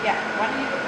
Yeah, why don't you